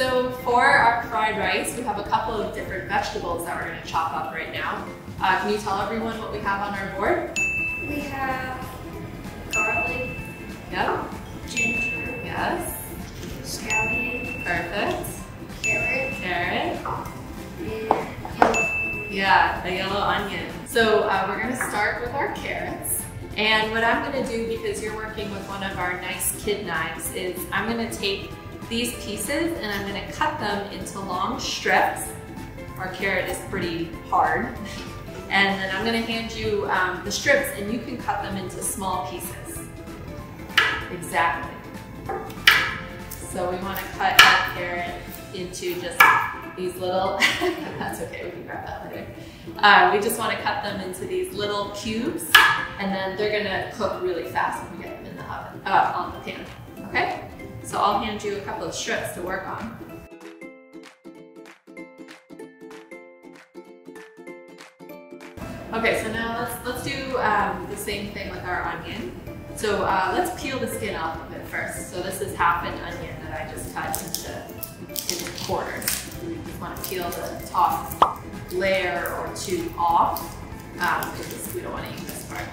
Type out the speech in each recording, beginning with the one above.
So for our fried rice, we have a couple of different vegetables that we're gonna chop up right now. Uh, can you tell everyone what we have on our board? We have garlic, Yep. ginger, Yes. scallion, Perfect. carrot, Carrot. and. Yeah, a yellow onion. So uh, we're gonna start with our carrots. And what I'm gonna do, because you're working with one of our nice kid knives, is I'm gonna take these pieces and I'm gonna cut them into long strips. Our carrot is pretty hard. And then I'm gonna hand you um, the strips and you can cut them into small pieces. Exactly. So we wanna cut our carrot into just these little, that's okay, we can grab that later. Uh, we just wanna cut them into these little cubes and then they're gonna cook really fast when we get them in the oven, uh, on the pan, okay? So I'll hand you a couple of strips to work on. Okay, so now let's let's do um, the same thing with our onion. So uh, let's peel the skin off of it first. So this is half an onion that I just cut into, into quarters. We just want to peel the top layer or two off um, because we don't want to eat this part.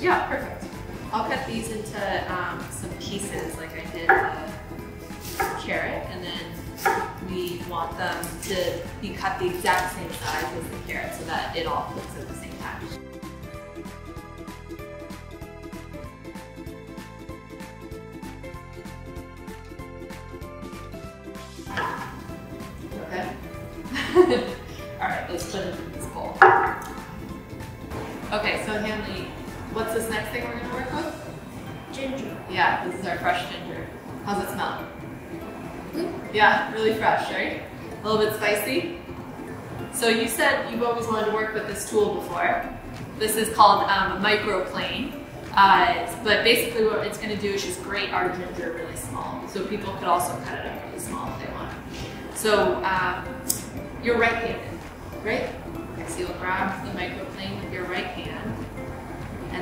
Yeah, perfect. I'll cut these into um, some pieces like I did the carrot and then we want them to be cut the exact same size as the carrot so that it all cooks at the same time. Okay. all right, let's put it in this bowl. Okay, so Hanley, what's this next thing we're gonna work with? Ginger. Yeah, this is our fresh ginger. How's it smell? Good. Yeah, really fresh, right? A little bit spicy. So you said you've always wanted to work with this tool before. This is called um, a microplane. Uh, but basically what it's gonna do is just grate our ginger really small. So people could also cut it up really small if they want. So um, you're right-handed, right? Okay, so you'll grab the microplane with your right hand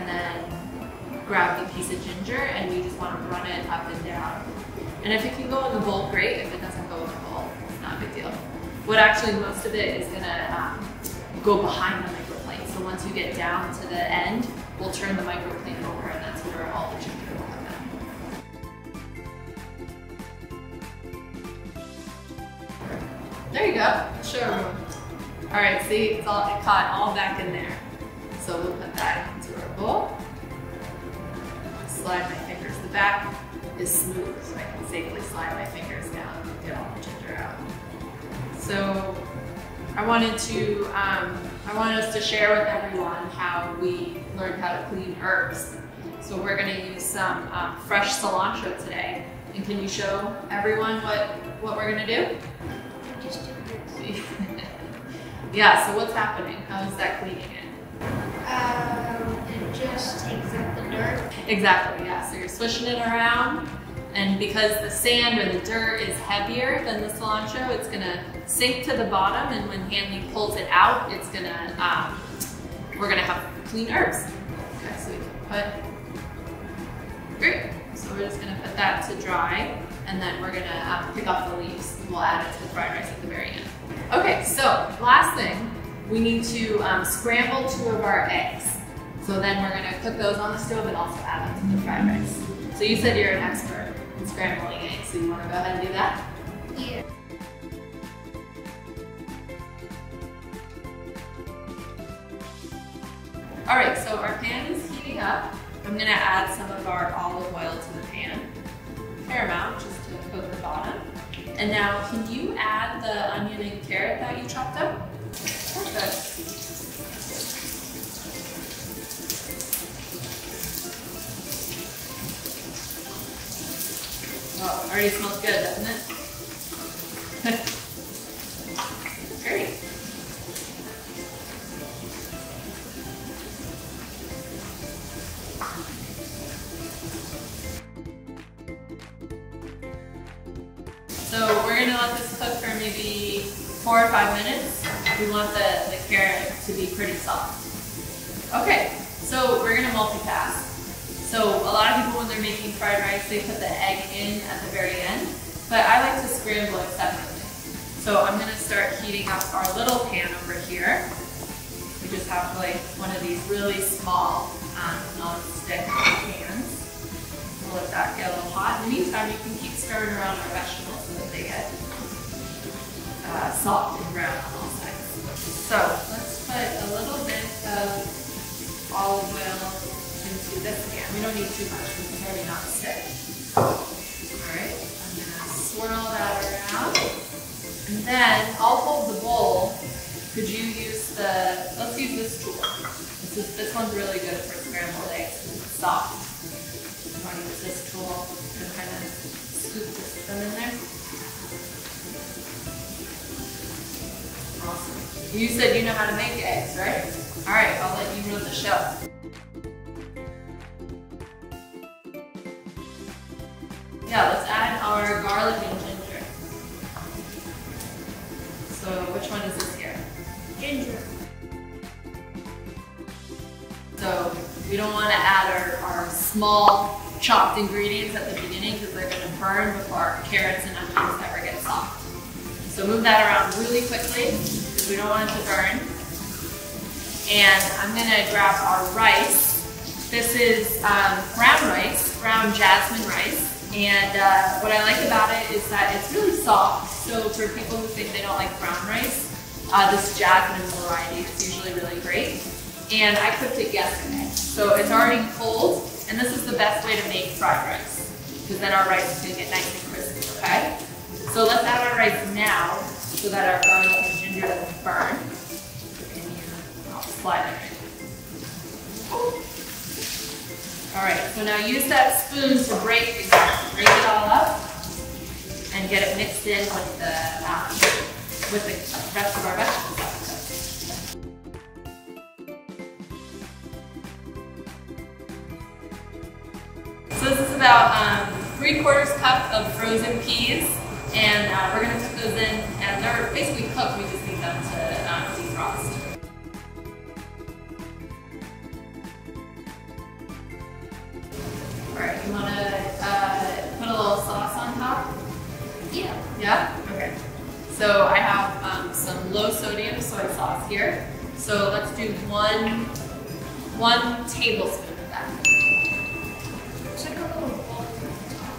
and then grab the piece of ginger and you just want to run it up and down. And if it can go in the bowl, great. If it doesn't go in the bowl, it's not a big deal. What actually most of it is gonna um, go behind the microplane. So once you get down to the end, we'll turn the microplane over and that's where all the ginger will come in. There you go. Show everyone. All right, see, it's all it caught all back in there. So we'll put that into our bowl. Slide my fingers. The back is smooth, so I can safely slide my fingers down and get all the ginger out. So I wanted to, um, I wanted us to share with everyone how we learned how to clean herbs. So we're going to use some um, fresh cilantro today. And can you show everyone what, what we're going to do? Just do this. yeah, so what's happening? How is that cleaning it? Um, it just takes Exactly, yeah. So you're swishing it around, and because the sand or the dirt is heavier than the cilantro, it's gonna sink to the bottom, and when Hanley pulls it out, it's gonna, um, we're gonna have clean herbs. Okay, so we can put, great. So we're just gonna put that to dry, and then we're gonna um, pick off the leaves. We'll add it to the fried rice at the very end. Okay, so last thing, we need to um, scramble two of our eggs. So then we're gonna cook those on the stove and also add them to the fried rice. So you said you're an expert in scrambling eggs, so you wanna go ahead and do that? Yeah. All right, so our pan is heating up. I'm gonna add some of our olive oil to the pan. Fair amount, just to coat the bottom. And now, can you add the onion and carrot that you chopped up? Perfect. Already smells good, doesn't it? Great. So we're gonna let this cook for maybe four or five minutes. We want the, the carrot to be pretty soft. Okay, so we're gonna multitask. So a lot of people when they're making fried rice, they put the egg in at the very end. but I like to scramble it separately. So I'm gonna start heating up our little pan over here. We just have like one of these really small um, non-stick pans. We'll let that get a little hot. In the meantime, you can keep stirring around our vegetables so that they get uh, soft and brown on all sides. So let's put a little bit of olive oil into this pan. We don't need too much because it's already not stick. Alright, I'm gonna swirl that around. And then I'll hold the bowl. Could you use the, let's use this tool. This, is, this one's really good for scrambled eggs it's soft. You want to use this tool and kind of scoop this them in there. Awesome. You said you know how to make eggs, right? All right, I'll let you run the show. Which one is this here? Ginger. So we don't want to add our, our small chopped ingredients at the beginning because they're going to burn before our carrots and onions ever get soft. So move that around really quickly because we don't want it to burn. And I'm going to grab our rice. This is um, brown rice, brown jasmine rice. And uh, what I like about it is that it's really soft. So for people who think they don't like brown rice, uh, this jasmine variety is usually really great. And I cooked it yesterday. So it's already cold, and this is the best way to make fried rice, because then our rice is gonna get nice and crispy, okay? So let's add our rice now, so that our garlic and ginger doesn't burn. And I'll slide it. All right, so now use that spoon to break, break it all up and get it mixed in with the, um, with the rest of our vegetables. So this is about um, three quarters cup of frozen peas, and uh, we're gonna put those in, and they're basically cooked. We just need them to So let's do one, one tablespoon of that. It's like a little ball.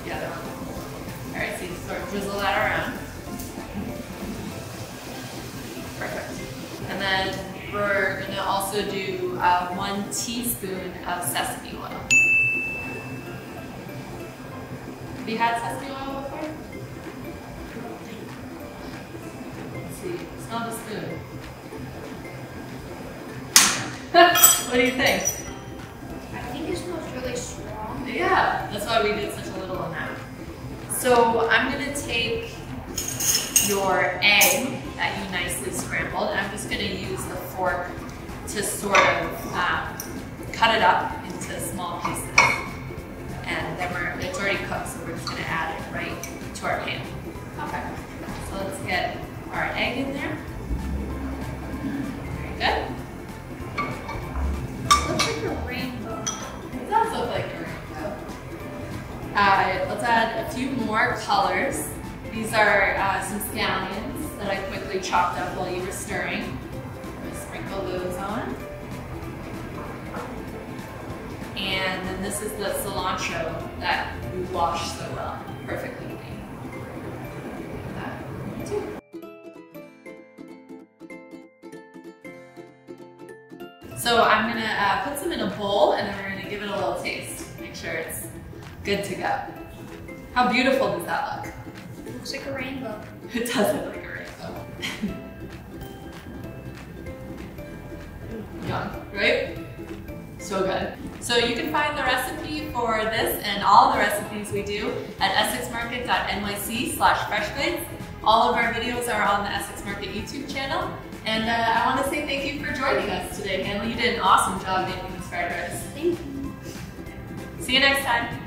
Yeah, they're on the bowl. All right, so you sort of drizzle that around. Perfect. And then we're gonna also do uh, one teaspoon of sesame oil. Have you had sesame oil before? Let's see. Smell the spoon. What do you think? I think it smells really strong. Yeah, that's why we did such a little amount. So I'm gonna take your egg that you nicely scrambled, and I'm just gonna use the fork to sort of um, cut it up into small pieces. And then we're, it's already cooked, so we're just gonna add it right to our pan. Okay. So let's get our egg in there. Uh, let's add a few more colors. These are uh, some scallions that I quickly chopped up while you were stirring. I'm gonna sprinkle those on. And then this is the cilantro that we washed so well, perfectly clean. So I'm gonna uh, put some in a bowl and then we're gonna give it a little taste. Make sure it's good to go. How beautiful does that look? Looks like a rainbow. It does look like a rainbow. Yum, right? So good. So you can find the recipe for this and all the recipes we do at essexmarket.nyc slash freshgoods. All of our videos are on the Essex Market YouTube channel. And uh, I want to say thank you for joining us today, Hanley. You did an awesome job making this fried rice. Thank you. See you next time.